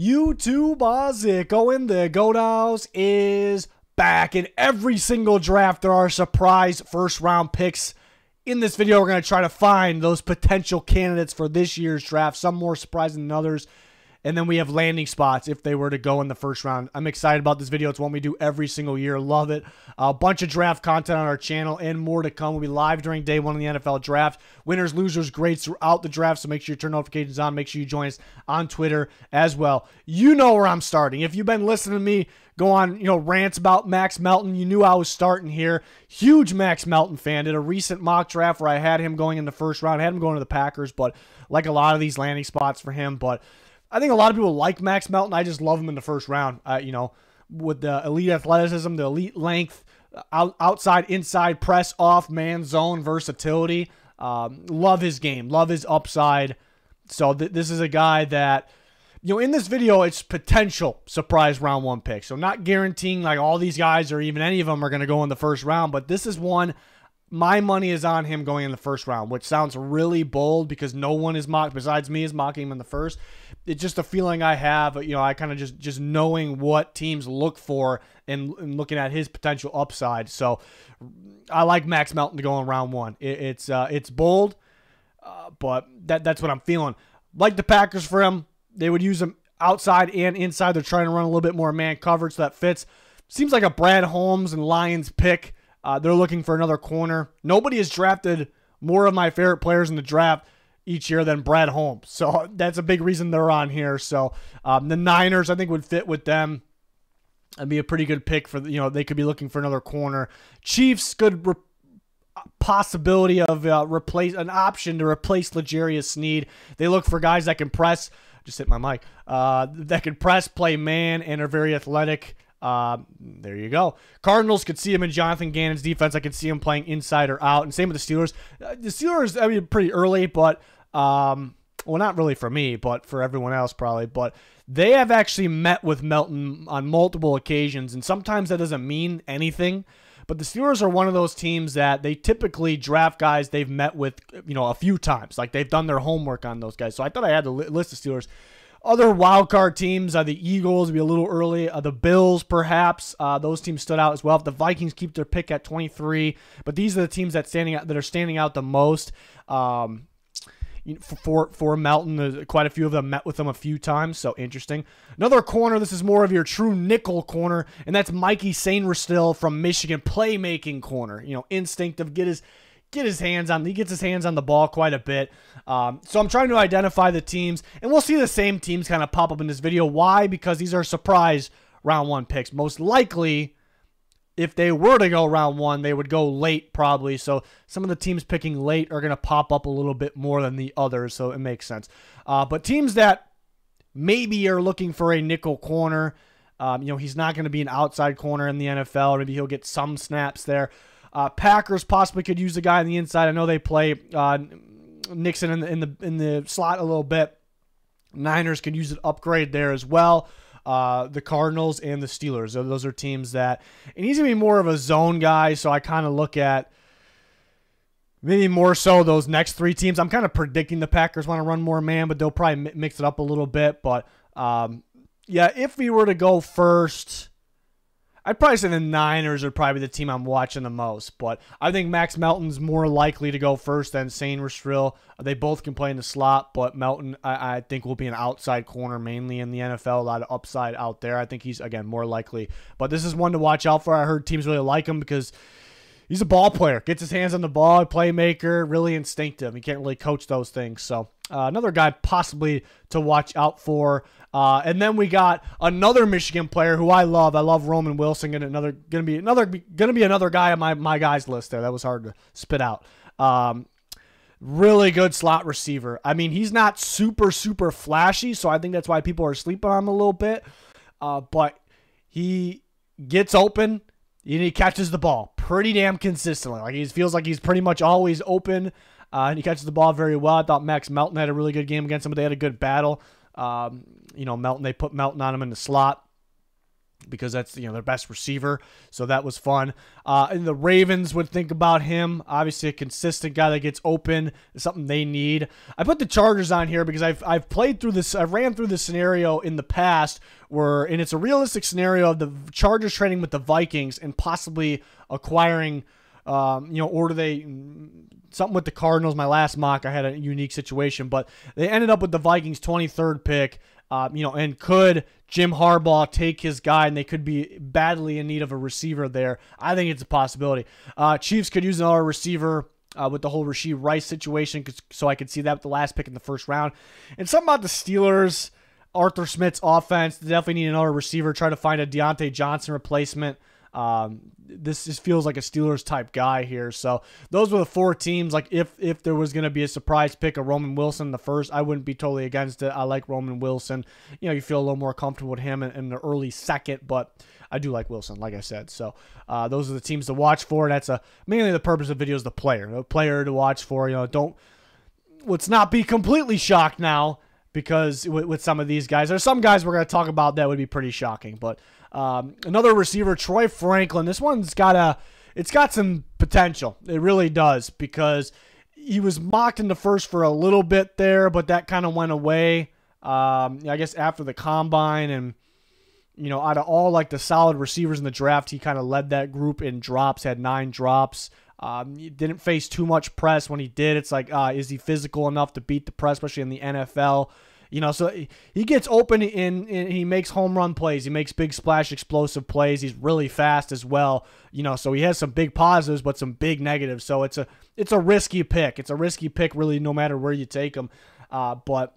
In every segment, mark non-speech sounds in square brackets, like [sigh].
YouTube Ozic going oh, the Goat House is back. In every single draft, there are surprise first round picks. In this video, we're going to try to find those potential candidates for this year's draft, some more surprising than others. And then we have landing spots if they were to go in the first round. I'm excited about this video. It's one we do every single year. Love it. A bunch of draft content on our channel and more to come. We'll be live during day one of the NFL draft. Winners, losers, grades throughout the draft. So make sure you turn notifications on. Make sure you join us on Twitter as well. You know where I'm starting. If you've been listening to me go on, you know, rants about Max Melton, you knew I was starting here. Huge Max Melton fan. Did a recent mock draft where I had him going in the first round. I had him going to the Packers, but like a lot of these landing spots for him. But I think a lot of people like Max Melton. I just love him in the first round. Uh, you know, with the elite athleticism, the elite length, out, outside, inside, press, off, man, zone versatility. Um, love his game. Love his upside. So th- this is a guy that, you know, in this video, it's potential surprise round one pick. So not guaranteeing like all these guys or even any of them are going to go in the first round, but this is one my money is on him going in the first round, which sounds really bold because no one is mocked besides me is mocking him in the first. It's just a feeling I have, you know, I kind of just just knowing what teams look for and, and, looking at his potential upside. So I like Max Melton to go in round one. It, it's uh, it's bold, uh, but that that's what I'm feeling. Like the Packers for him, they would use him outside and inside. They're trying to run a little bit more man coverage so that fits. Seems like a Brad Holmes and Lions pick uh, they're looking for another corner. Nobody has drafted more of my favorite players in the draft each year than Brad Holmes. So that's a big reason they're on here. So um, the Niners, I think, would fit with them. and be a pretty good pick for you know they could be looking for another corner. Chiefs good re- possibility of uh, replace an option to replace L'Jarius Sneed. They look for guys that can press. Just hit my mic. Uh, that can press, play man, and are very athletic. Uh, there you go. Cardinals could see him in Jonathan Gannon's defense. I could see him playing inside or out. And same with the Steelers. Uh, the Steelers, I mean, pretty early, but um, well, not really for me, but for everyone else probably. But they have actually met with Melton on multiple occasions, and sometimes that doesn't mean anything. But the Steelers are one of those teams that they typically draft guys they've met with, you know, a few times. Like they've done their homework on those guys. So I thought I had to list the Steelers. Other wild card teams, uh, the Eagles, be a little early. Uh, the Bills, perhaps, uh, those teams stood out as well. The Vikings keep their pick at 23, but these are the teams that standing out that are standing out the most. Um, for for Melton, quite a few of them met with him a few times, so interesting. Another corner. This is more of your true nickel corner, and that's Mikey Sainristil from Michigan, playmaking corner. You know, instinctive, get his get his hands on. He gets his hands on the ball quite a bit. Um, so I'm trying to identify the teams, and we'll see the same teams kind of pop up in this video. Why? Because these are surprise round one picks. Most likely, if they were to go round one, they would go late probably. So some of the teams picking late are going to pop up a little bit more than the others. So it makes sense. Uh, but teams that maybe are looking for a nickel corner. Um, you know, he's not going to be an outside corner in the NFL. Maybe he'll get some snaps there. Uh, Packers possibly could use the guy on the inside. I know they play uh, Nixon in the, in the in the slot a little bit. Niners could use an upgrade there as well. Uh, the Cardinals and the Steelers. Those are teams that and he's gonna be more of a zone guy. So I kind of look at maybe more so those next three teams. I'm kind of predicting the Packers want to run more man, but they'll probably mix it up a little bit. But um, yeah, if we were to go first I'd probably say the Niners are probably the team I'm watching the most, but I think Max Melton's more likely to go first than Sainristil. They both can play in the slot, but Melton, I, I, think, will be an outside corner mainly in the NFL. A lot of upside out there. I think he's, again, more likely. But this is one to watch out for. I heard teams really like him because he's a ball player, gets his hands on the ball, playmaker, really instinctive. He can't really coach those things. So uh, another guy possibly to watch out for. Uh, and then we got another Michigan player who I love. I love Roman Wilson. And another gonna be another gonna be another guy on my my guys list there. That was hard to spit out. Um, really good slot receiver. I mean, he's not super super flashy, so I think that's why people are sleeping on him a little bit. Uh, but he gets open and he catches the ball pretty damn consistently. Like he feels like he's pretty much always open. Uh, and he catches the ball very well. I thought Max Melton had a really good game against him, but they had a good battle. Um, you know, Melton, they put Melton on him in the slot. because that's you know their best receiver. So that was fun. Uh, and the Ravens would think about him. Obviously, a consistent guy that gets open is something they need. I put the Chargers on here because I've I've played through this. I ran through this scenario in the past where, and it's a realistic scenario of the Chargers trading with the Vikings and possibly acquiring. Um, you know, or do they something with the Cardinals? My last mock, I had a unique situation, but they ended up with the Vikings 23rd pick. Uh, you know, and could Jim Harbaugh take his guy and they could be badly in need of a receiver there? I think it's a possibility. Uh, Chiefs could use another receiver. Uh, with the whole Rashee Rice situation, so I could see that with the last pick in the first round. And something about the Steelers, Arthur Smith's offense, they definitely need another receiver. Try to find a Diontae Johnson replacement. Um, this just feels like a Steelers type guy here. So those were the four teams. Like if if there was going to be a surprise pick of Roman Wilson the first, I wouldn't be totally against it. I like Roman Wilson. You know, you feel a little more comfortable with him in, in the early second, but I do like Wilson, like I said. So uh, those are the teams to watch for. That's a mainly the purpose of videos. The player, the player to watch for. You know, don't let's not be completely shocked now because with, with some of these guys, there's some guys we're going to talk about that would be pretty shocking, but. Um, another receiver, Troy Franklin. This one's got a, it's got some potential. It really does because he was mocked in the first for a little bit there, but that kind of went away. Um, I guess after the combine and you know, out of all like the solid receivers in the draft, he kind of led that group in drops, had nine drops. Um, didn't face too much press when he did. It's like, uh, is he physical enough to beat the press, especially in the NFL? You know, so he gets open and, he makes home run plays. He makes big splash explosive plays. He's really fast as well. You know, so he has some big positives but some big negatives. So it's a it's a risky pick. It's a risky pick really no matter where you take him. Uh, but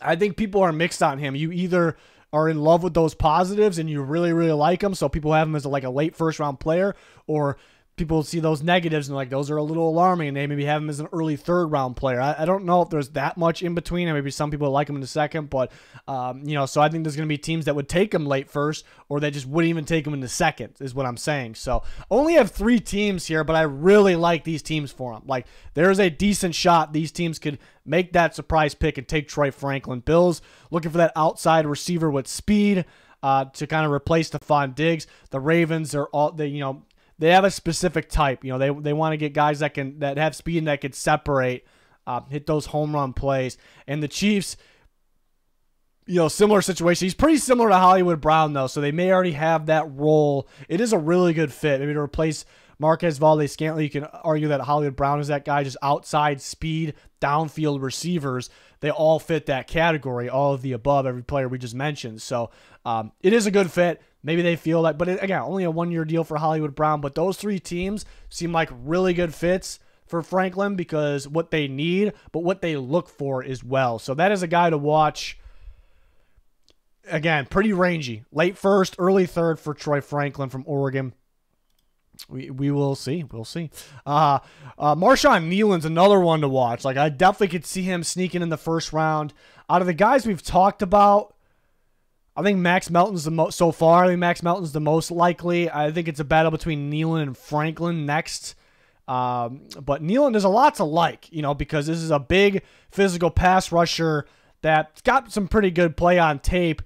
I think people are mixed on him. You either are in love with those positives and you really really like him, so people have him as a, like a late first round player, or people see those negatives and like those are a little alarming and they maybe have him as an early third round player. I, I don't know if there's that much in between. And maybe some people like him in the second, but um, you know, so I think there's going to be teams that would take him late first or that just wouldn't even take him in the second is what I'm saying. So only have three teams here, but I really like these teams for him. Like there's a decent shot these teams could make that surprise pick and take Troy Franklin. Bills looking for that outside receiver with speed. Uh, to kind of replace Stefon Diggs. The Ravens are all they, you know, they have a specific type. You know, they they want to get guys that can that have speed and that can separate, uh, hit those home run plays. And the Chiefs, you know, similar situation. He's pretty similar to Hollywood Brown though, so they may already have that role. It is a really good fit. Maybe to replace Marquez Valdes-Scantling, you can argue that Hollywood Brown is that guy, just outside speed, downfield receivers. They all fit that category, all of the above, every player we just mentioned. So um, it is a good fit. Maybe they feel like, but it, again, only a one year deal for Hollywood Brown. But those three teams seem like really good fits for Franklin because what they need, but what they look for as well. So that is a guy to watch. Again, pretty rangy. Late first, early third for Troy Franklin from Oregon. We, we will see. We'll see. Uh, uh, Marshawn Kneeland's another one to watch. Like, I definitely could see him sneaking in the first round. Out of the guys we've talked about, I think Max Melton's the most so far. I think Max Melton's the most likely. I think it's a battle between Kneeland and Franklin next. Um, but Kneeland there's a lot to like, you know, because this is a big physical pass rusher that's got some pretty good play on tape.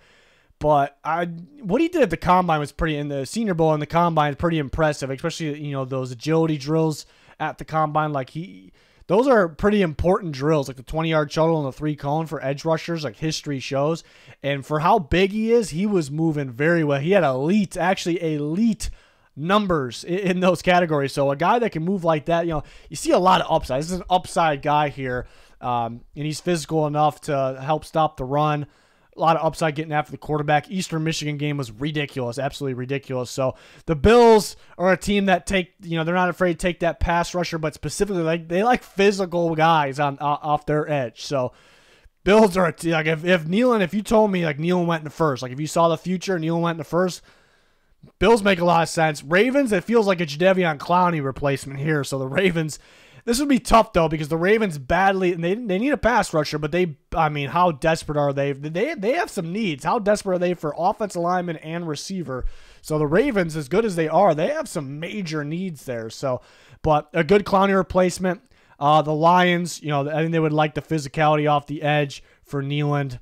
But I, what he did at the combine was pretty in the Senior Bowl and the combine is pretty impressive, especially you know those agility drills at the combine. Like he those are pretty important drills, like the 20 yard shuttle and the three cone for edge rushers, like history shows. And for how big he is, he was moving very well. He had elite, actually elite numbers in those categories. So a guy that can move like that, you know, you see a lot of upside. This is an upside guy here, um, and he's physical enough to help stop the run a lot of upside getting after the quarterback. Eastern Michigan game was ridiculous, absolutely ridiculous. So the Bills are a team that take, you know, they're not afraid to take that pass rusher, but specifically like they like physical guys on uh, off their edge. So Bills are a team, like if if Kneeland, if you told me like Kneeland went in the first, like if you saw the future, Kneeland went in the first. Bills make a lot of sense. Ravens, it feels like a Jadeveon Clowney replacement here. So the Ravens, this would be tough though because the Ravens badly and they they need a pass rusher, but they I mean how desperate are they? They they have some needs. How desperate are they for offensive lineman and receiver? So the Ravens, as good as they are, they have some major needs there. So, but a good Clowney replacement. Uh, the Lions, you know, I think they would like the physicality off the edge for Kneeland.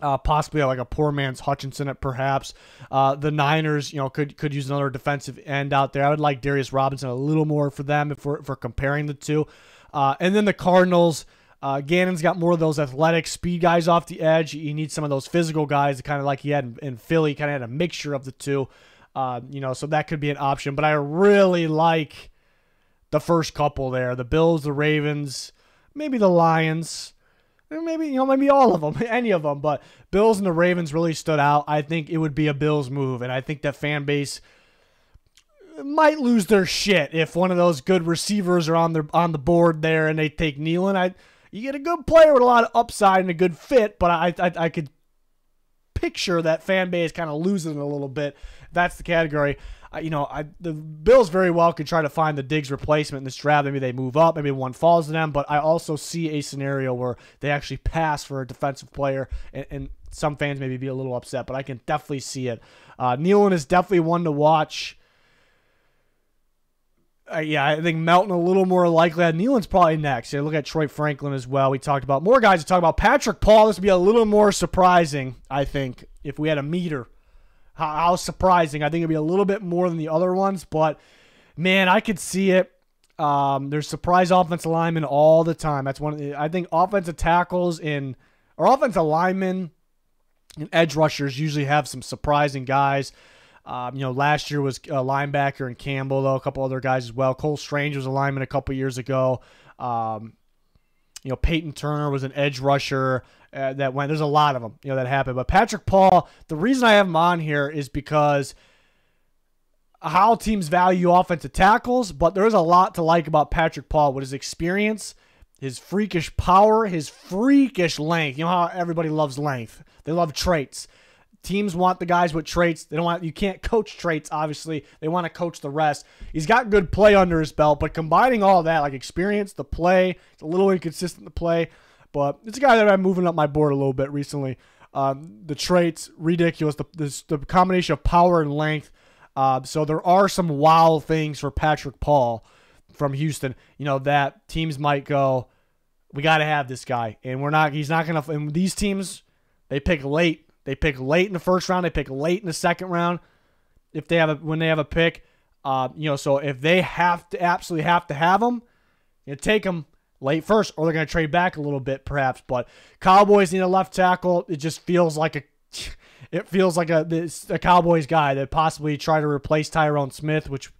Uh, possibly like a poor man's Hutchinson at perhaps. Uh, the Niners, you know, could could use another defensive end out there. I would like Darius Robinson a little more for them if we're, if we're comparing the two. Uh, and then the Cardinals, uh, Gannon's got more of those athletic speed guys off the edge. He needs some of those physical guys, kind of like he had in, in Philly, kind of had a mixture of the two. Uh, you know, so that could be an option. But I really like the first couple there the Bills, the Ravens, maybe the Lions Eh, maybe you know maybe all of them [laughs] any of them but bills and the ravens really stood out i think it would be a bills move and i think that fan base might lose their shit if one of those good receivers are on the on the board there and they take Kneeland. I you get a good player with a lot of upside and a good fit, but I I, I could picture that fan base kind of losing a little bit. That's the category you know, I, the Bills very well could try to find the Diggs replacement in this draft. Maybe they move up, maybe one falls to them. But I also see a scenario where they actually pass for a defensive player, and, and some fans maybe be a little upset. But I can definitely see it. Uh, Kneeland is definitely one to watch. Uh, yeah, I think Melton a little more likely. Uh, Kneeland's probably next. Yeah, look at Troy Franklin as well. We talked about more guys to talk about. Patrick Paul, this would be a little more surprising, I think, if we had a meter how, how surprising. I think it'd be a little bit more than the other ones, but man, I could see it. Um, there's surprise offensive linemen all the time. That's one. Of The, I think offensive tackles in or offensive linemen and edge rushers usually have some surprising guys. Um, you know, last year was a linebacker and Campbell, though a couple other guys as well. Cole Strange was a lineman a couple years ago. Um, you know, Payton Turner was an edge rusher uh, that went. There's a lot of them, you know, that happened. But Patrick Paul, the reason I have him on here is because how teams value offensive tackles, but there is a lot to like about Patrick Paul with his experience, his freakish power, his freakish length. You know how everybody loves length. They love traits. Teams want the guys with traits. They don't want you can't coach traits, obviously. They want to coach the rest. He's got good play under his belt, but combining all that, like experience, the play, it's a little inconsistent to play. But it's a guy that I'm moving up my board a little bit recently. Um, the traits ridiculous. The, the, the combination of power and length. Uh, so there are some wild things for Patrick Paul from Houston. You know that teams might go, we got to have this guy, and we're not. He's not gonna. And these teams, they pick late. They pick late in the first round. They pick late in the second round. If they have a when they have a pick, uh, you know. So if they have to absolutely have to have them, you take them late first, or they're going to trade back a little bit, perhaps. But Cowboys need a left tackle. It just feels like a. [laughs] It feels like a this, a Cowboys guy that possibly try to replace Tyron Smith, which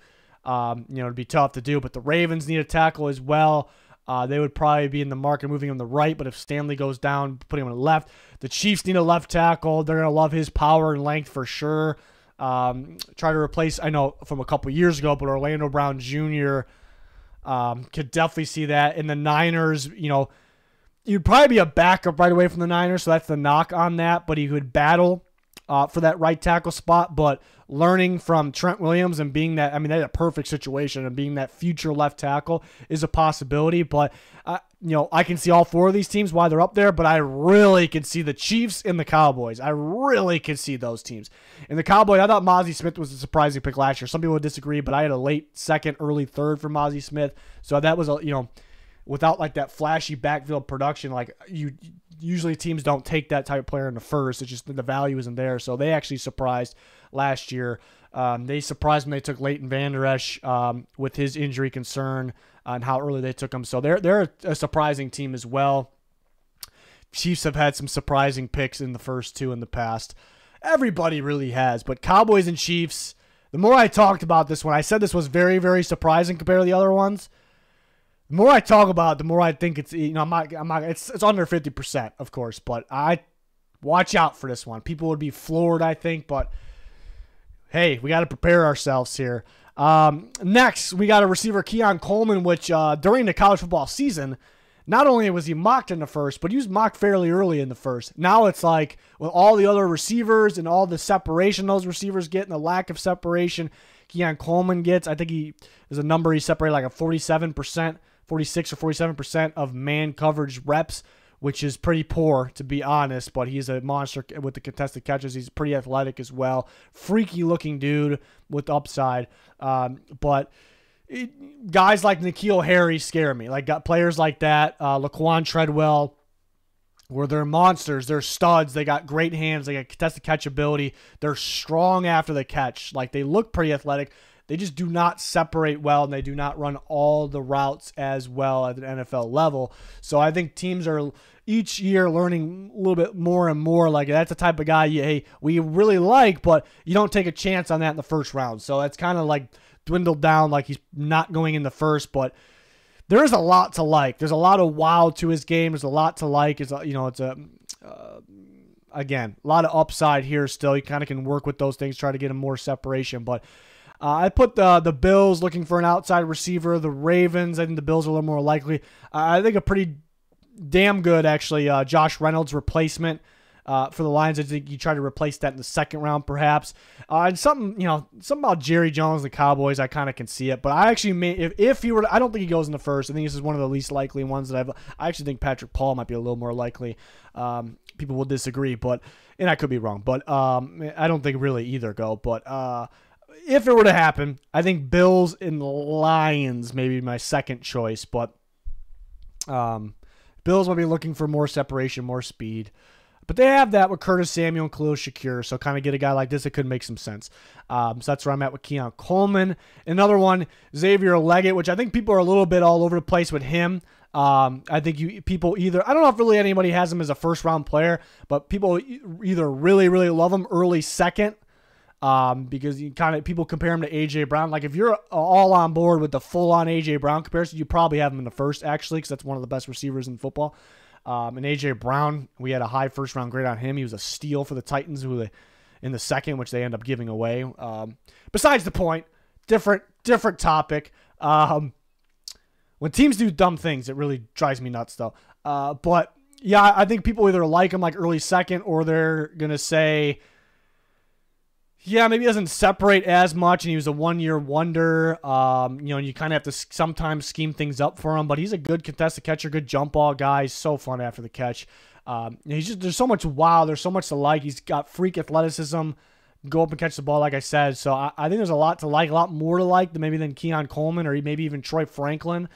um, you know would be tough to do. But the Ravens need a tackle as well. Uh, they would probably be in the market moving him to the right, but if Stanley goes down, putting him on the left. The Chiefs need a left tackle. They're gonna love his power and length for sure. Um, try to replace. I know from a couple years ago, but Orlando Brown Jr. Um, could definitely see that. In the Niners, you know, you'd probably be a backup right away from the Niners, so that's the knock on that. But he could battle uh, for that right tackle spot. But learning from Trent Williams and being that, I mean, that's a perfect situation, and being that future left tackle is a possibility. But, uh, you know, I can see all four of these teams why they're up there, but I really can see the Chiefs and the Cowboys. I really can see those teams. And the Cowboys, I thought Mazi Smith was a surprising pick last year. Some people would disagree, but I had a late second, early third for Mazi Smith. So that was a, you know, without like that flashy backfield production, like you usually teams don't take that type of player in the first. It's just the value isn't there. So they actually surprised last year. Um, they surprised when they took Leighton Vander Esch um, with his injury concern and how early they took him. So they're they're a surprising team as well. Chiefs have had some surprising picks in the first two in the past. Everybody really has, but Cowboys and Chiefs. The more I talked about this one, I said this was very, very surprising compared to the other ones. The more I talk about it, the more I think it's you know I'm not I'm not it's it's under fifty percent of course, but I watch out for this one. People would be floored, I think, but hey, we got to prepare ourselves here. Um, next, we got a receiver Keon Coleman, which uh, during the college football season, not only was he mocked in the first, but he was mocked fairly early in the first. Now it's like with all the other receivers and all the separation those receivers get and the lack of separation Keon Coleman gets, I think he is a number he separated like a 47%. 46 or 47% of man coverage reps, which is pretty poor, to be honest. But he's a monster with the contested catches. He's pretty athletic as well. Freaky looking dude with upside. Um, but it, guys like N'Keal Harry scare me. Like got players like that. Uh, Laquan Treadwell. where they're monsters, they're studs, they got great hands, they got contested catch ability, they're strong after the catch. Like they look pretty athletic. They just do not separate well and they do not run all the routes as well at the NFL level. So I think teams are each year learning a little bit more and more. Like that's the type of guy you hey we really like, but you don't take a chance on that in the first round. So it's kind of like dwindled down. Like he's not going in the first, but there is a lot to like. There's a lot of wow to his game. There's a lot to like. It's you know it's a uh, again a lot of upside here still. You kind of can work with those things, try to get him more separation, but. Uh, I put the the Bills looking for an outside receiver. The Ravens, I think the Bills are a little more likely. Uh, I think a pretty damn good, actually. Uh, Josh Reynolds replacement uh, for the Lions. I think you try to replace that in the second round, perhaps. Uh, and something, you know, something about Jerry Jones, the Cowboys, I kind of can see it. But I actually may, if, if he were, to, I don't think he goes in the first. I think this is one of the least likely ones that I've. I actually think Patrick Paul might be a little more likely. Um, people will disagree, but and I could be wrong, but um, I don't think really either go. But uh, if it were to happen, I think Bills and Lions maybe my second choice, but um, Bills might be looking for more separation, more speed. But they have that with Curtis Samuel and Khalil Shakir. So kind of get a guy like this, it could make some sense. Um, so that's where I'm at with Keon Coleman. Another one, Xavier Legette, which I think people are a little bit all over the place with him. Um, I think you people either I don't know if really anybody has him as a first round player, but people either really really love him early second um, because you kind of people compare him to AJ Brown. Like if you're all on board with the full on AJ Brown comparison, you probably have him in the first actually because that's one of the best receivers in football. Um, and AJ Brown, we had a high first round grade on him. He was a steal for the Titans, who they, in the second, which they end up giving away. Um, besides the point, different different topic. Um, when teams do dumb things, it really drives me nuts though. Uh, but yeah, I think people either like him like early second or they're gonna say yeah, maybe he doesn't separate as much, and he was a one-year wonder. Um, you know, you kind of have to sometimes scheme things up for him, but he's a good contested catcher, good jump ball guy. He's so fun after the catch. Um, he's just there's so much wow, there's so much to like. He's got freak athleticism, go up and catch the ball, like I said. So I, I think there's a lot to like, a lot more to like than maybe than Keon Coleman or maybe even Troy Franklin.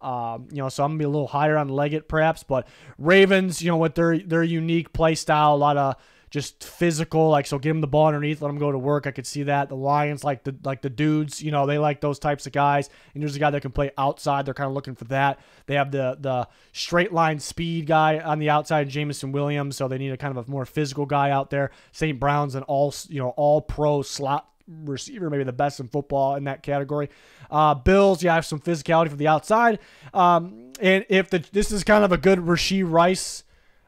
Um, you know, so I'm gonna be a little higher on Legette perhaps, but Ravens, you know, with their their unique play style, a lot of just physical. Like so, give him the ball underneath, let him go to work. I could see that. The Lions like the like the dudes, you know, they like those types of guys. And there's a guy that can play outside. They're kind of looking for that. They have the the straight line speed guy on the outside, Jameson Williams. So they need a kind of a more physical guy out there. St. Brown's an all you know all pro slot receiver, maybe the best in football in that category. Uh, Bills, yeah, have some physicality from the outside. Um, and if the this is kind of a good Rashee Rice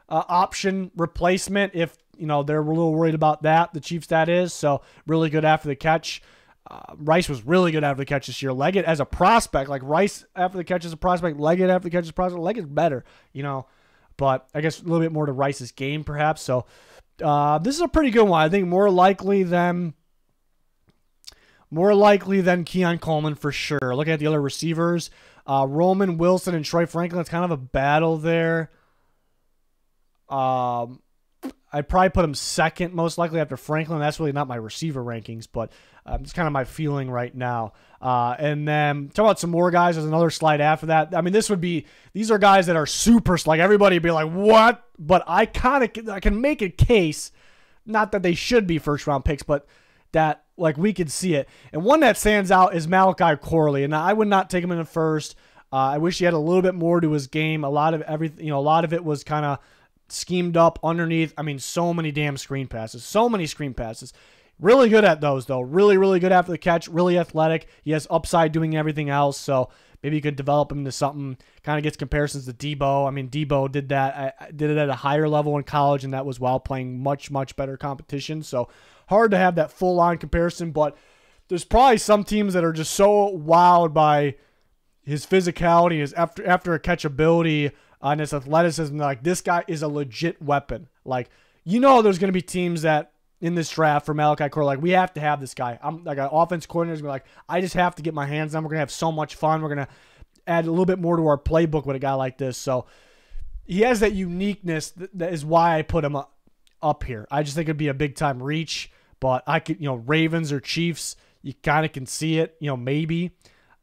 uh, option replacement, if you know, they're a little worried about that. The Chiefs, that is. So really good after the catch. Uh, Rice was really good after the catch this year. Legette as a prospect, like Rice after the catch as a prospect, Legette after the catch as a prospect. Legette's better, you know. But I guess a little bit more to Rice's game, perhaps. So uh, this is a pretty good one. I think more likely than more likely than Keon Coleman for sure. Looking at the other receivers, uh, Roman Wilson and Troy Franklin. It's kind of a battle there. Um, I'd probably put him second, most likely after Franklin. That's really not my receiver rankings, but um, it's kind of my feeling right now. Uh, and then talk about some more guys. There's another slide after that. I mean, this would be these are guys that are super like everybody be like, what? But I kind of I can make a case, not that they should be first round picks, but that like we could see it. And one that stands out is Malachi Corley, and I would not take him in the first. Uh, I wish he had a little bit more to his game. A lot of everything, you know, a lot of it was kind of schemed up underneath. I mean, so many damn screen passes, so many screen passes. Really good at those, though. Really, really good after the catch. Really athletic. He has upside doing everything else. So maybe you could develop him into something. Kind of gets comparisons to Deebo. I mean, Deebo did that. I did it at a higher level in college, and that was while playing much, much better competition. So hard to have that full on comparison. But there's probably some teams that are just so wowed by his physicality, his after after a catchability on his athleticism. Like this guy is a legit weapon. Like you know, there's going to be teams that in this draft for Malachi Corley, like we have to have this guy. I'm like an offense coordinator is be like, I just have to get my hands on. We're gonna have so much fun. We're gonna add a little bit more to our playbook with a guy like this. So he has that uniqueness that, that is why I put him up, up here. I just think it'd be a big time reach, but I could, you know, Ravens or Chiefs, you kind of can see it, you know, maybe.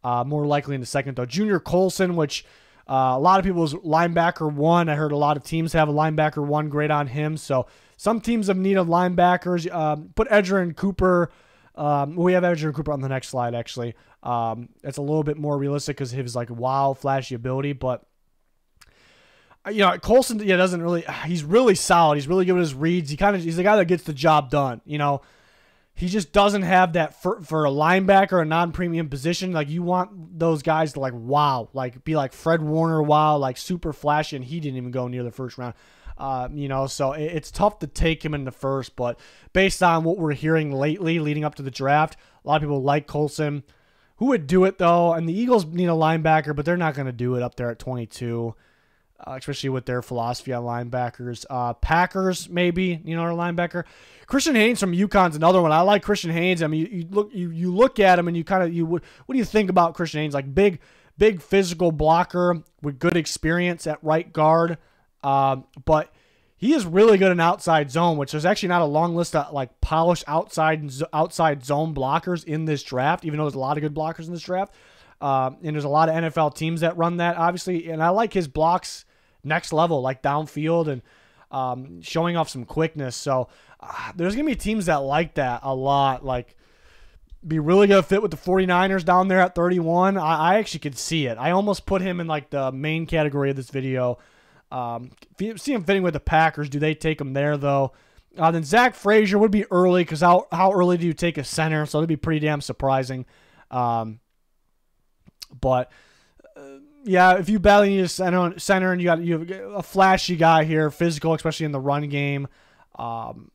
Uh, more likely in the second though. Junior Colson, which Uh, a lot of people's linebacker one. I heard a lot of teams have a linebacker one great on him. So some teams have needed linebackers. Um, put and Cooper. Um, we have Edgerrin Cooper on the next slide, actually. Um, it's a little bit more realistic because his like wow, flashy ability. But uh, you know, Colson, yeah, doesn't really. [sighs] He's really solid. He's really good with his reads. He kind of he's the guy that gets the job done. You know, he just doesn't have that for, for a linebacker, a non-premium position. Like you want those guys to like wow, like be like Fred Warner, wow, like super flashy, and he didn't even go near the first round. Uh, you know, so it, it's tough to take him in the first, but based on what we're hearing lately, leading up to the draft, a lot of people like Colson. Who would do it though? And the Eagles need a linebacker, but they're not going to do it up there at 22 uh, especially with their philosophy on linebackers. Uh, Packers, maybe, you know, our linebacker. Christian Haynes from UConn's another one. I like Christian Haynes. I mean, you, you look you, you look at him and you kind of you what do you think about Christian Haynes? Like big big physical blocker with good experience at right guard, um, but he is really good in outside zone, which is actually not a long list of like polished outside outside zone blockers in this draft. Even though there's a lot of good blockers in this draft, uh, and there's a lot of NFL teams that run that, obviously. And I like his blocks next level, like downfield and um, showing off some quickness. So uh, there's going to be teams that like that a lot. Like, be really good fit with the 49ers down there at 31. I, I, actually could see it. I almost put him in like the main category of this video. Um, see him fitting with the Packers. Do they take him there though? Uh, then Zach Frazier would be early because how, how early do you take a center? So it'd be pretty damn surprising. Um, but yeah, if you badly need a center, center and you got you have a flashy guy here, physical, especially in the run game, um,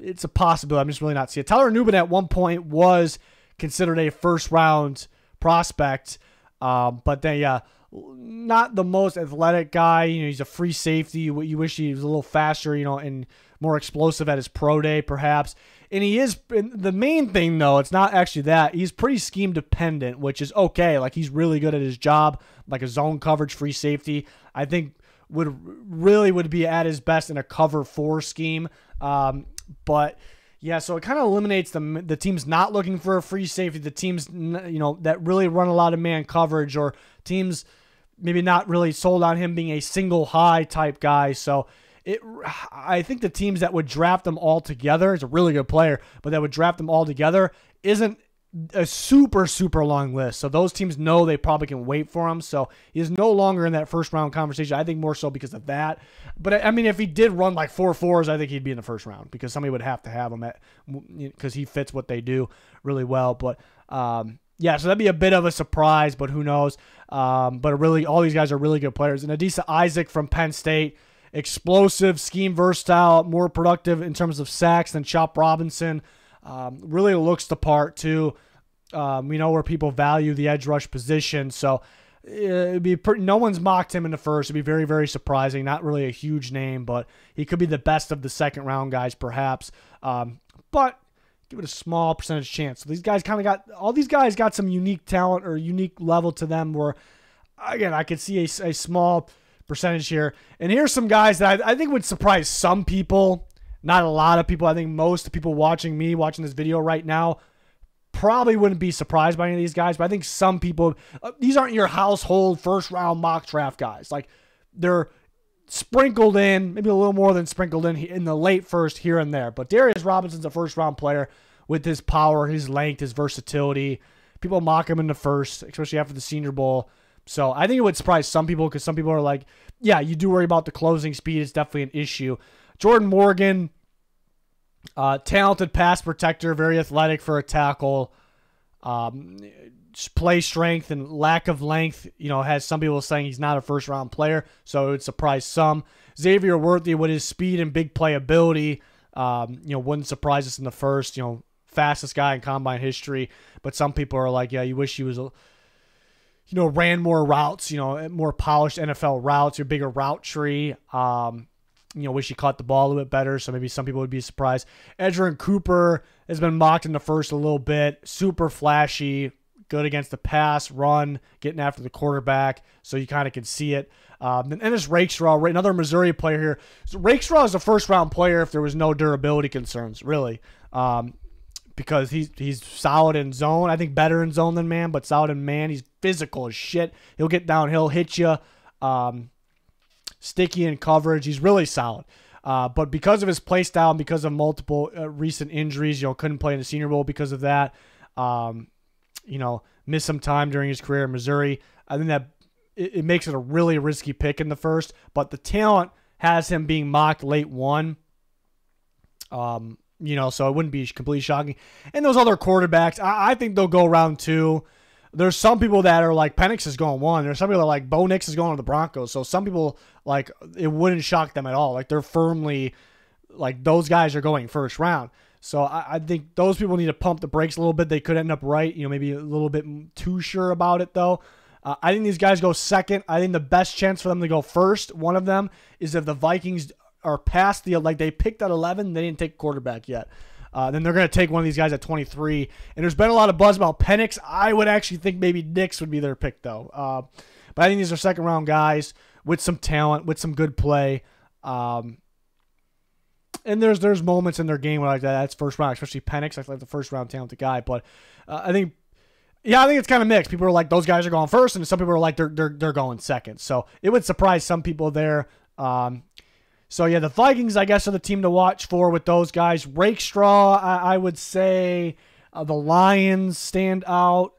it's a possibility. I'm just really not seeing it. Tyler Nubin at one point was considered a first round prospect, um, but then yeah, not the most athletic guy. You know, he's a free safety. You, you wish he was a little faster, you know, and more explosive at his pro day, perhaps. And he is the main thing, though. It's not actually that he's pretty scheme dependent, which is okay. Like he's really good at his job, like a zone coverage free safety. I think would really would be at his best in a cover four scheme. Um, but yeah, so it kind of eliminates the the teams not looking for a free safety, the teams you know that really run a lot of man coverage, or teams maybe not really sold on him being a single high type guy. So it I think the teams that would draft them all together is a really good player, but that would draft them all together isn't a super super long list. So those teams know they probably can wait for him. So he's no longer in that first round conversation. I think more so because of that. But I mean, if he did run like four fours, I think he'd be in the first round because somebody would have to have him at because he fits what they do really well. But um, yeah, so that'd be a bit of a surprise, but who knows? Um, but really, all these guys are really good players. And Adisa Isaac from Penn State explosive, scheme versatile, more productive in terms of sacks than Chop Robinson. Um, really looks the part too. Um, we know where people value the edge rush position, so it'd be pretty, no one's mocked him in the first. It'd be very very surprising. Not really a huge name, but he could be the best of the second round guys perhaps. Um, but give it a small percentage chance. So these guys kind of got all these guys got some unique talent or unique level to them where again I could see a, a small percentage here. And here's some guys that I, I, think would surprise some people. Not a lot of people. I think most people watching me, watching this video right now, probably wouldn't be surprised by any of these guys. But I think some people, uh, these aren't your household first round mock draft guys. Like they're sprinkled in, maybe a little more than sprinkled in in the late first here and there. But Darius Robinson's a first round player with his power, his length, his versatility. People mock him in the first, especially after the Senior Bowl. So I think it would surprise some people because some people are like, yeah, you do worry about the closing speed. It's definitely an issue. Jordan Morgan, uh, talented pass protector, very athletic for a tackle. Um, play strength and lack of length, you know, has some people saying he's not a first round player, so it would surprise some. Xavier Worthy with his speed and big playability, um, you know, wouldn't surprise us in the first, you know, fastest guy in combine history. But some people are like, yeah, you wish he was you know, ran more routes, you know, more polished NFL routes, your bigger route tree. Um, you know, wish he caught the ball a little bit better. So maybe some people would be surprised. Edgerrin Cooper has been mocked in the first a little bit. Super flashy, good against the pass, run, getting after the quarterback. So you kind of can see it. Um, and Ennis Rakestraw, another Missouri player here. So Rakestraw is a first round player if there was no durability concerns, really. Um, because he's he's solid in zone. I think better in zone than man, but solid in man. He's physical as shit. He'll get downhill, hit you, um, sticky in coverage. He's really solid. Uh, but because of his play style and because of multiple uh, recent injuries, you know, couldn't play in the Senior Bowl because of that. Um, you know, missed some time during his career in Missouri. I think that it, it makes it a really risky pick in the first, but the talent has him being mocked late one. Um, you know, so it wouldn't be completely shocking. And those other quarterbacks, I, I think they'll go round two. There's some people that are like Penix is going one. There's some people that are like Bo Nix is going to the Broncos. So some people like it wouldn't shock them at all. Like they're firmly like those guys are going first round. So I, I think those people need to pump the brakes a little bit. They could end up right, you know, maybe a little bit too sure about it though. Uh, I think these guys go second. I think the best chance for them to go first, one of them, is if the Vikings are past the like they picked at 11, they didn't take quarterback yet. Uh, then they're going to take one of these guys at 23. And there's been a lot of buzz about Penix. I would actually think maybe Nix would be their pick though. Uh, but I think these are second round guys with some talent, with some good play. Um, and there's there's moments in their game where like that that's first round, especially Penix. I like the first round talented guy, but uh, I think yeah, I think it's kind of mixed. People are like those guys are going first, and some people are like they're they're they're going second. So it would surprise some people there. Um, so yeah, the Vikings, I guess, are the team to watch for with those guys. Rakestraw, I, I would say uh, the Lions stand out.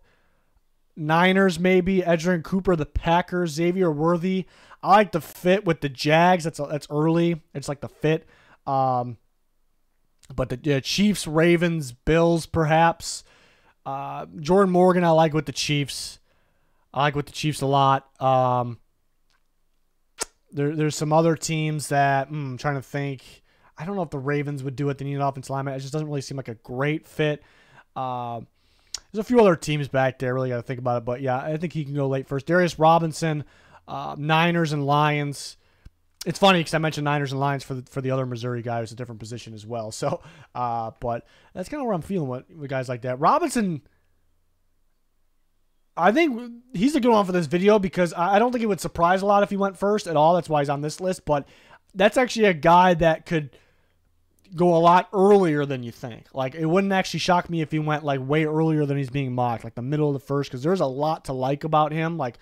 Niners, maybe Edgerrin Cooper, the Packers, Xavier Worthy. I like the fit with the Jags. That's that's early. It's like the fit. Um, but the Chiefs, Ravens, Bills, perhaps. Uh, Jordan Morgan, I like with the Chiefs. I like with the Chiefs a lot. Um, there, there's some other teams that mm, I'm trying to think. I don't know if the Ravens would do it. They need an offensive lineman. It just doesn't really seem like a great fit. Uh, there's a few other teams back there. Really got to think about it. But yeah, I think he can go late first. Darius Robinson, uh, Niners and Lions. It's funny because I mentioned Niners and Lions for the, for the other Missouri guy who's a different position as well. So, uh, but that's kind of where I'm feeling with, with guys like that. Robinson I think he's a good one for this video because I don't think it would surprise a lot if he went first at all. That's why he's on this list. But that's actually a guy that could go a lot earlier than you think. Like it wouldn't actually shock me if he went like way earlier than he's being mocked, like the middle of the first, because there's a lot to like about him. Like,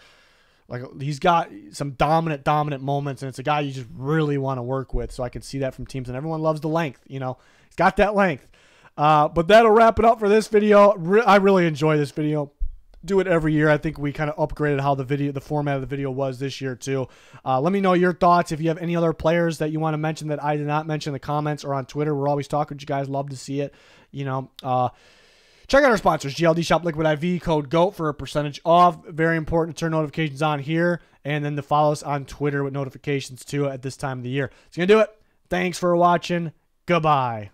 like he's got some dominant, dominant moments, and it's a guy you just really want to work with. So I can see that from teams, and everyone loves the length. You know, he's got that length. Uh, but that'll wrap it up for this video. Re- I really enjoy this video do it every year. I think we kind of upgraded how the video, the format of the video was this year too. Uh, let me know your thoughts. If you have any other players that you want to mention that I did not mention in the comments or on Twitter, we're always talking to you guys. Love to see it. You know, uh, check out our sponsors, GLD Shop Liquid IV, code GOAT for a percentage off. Very important to turn notifications on here and then to follow us on Twitter with notifications too at this time of the year. It's going to do it. Thanks for watching. Goodbye.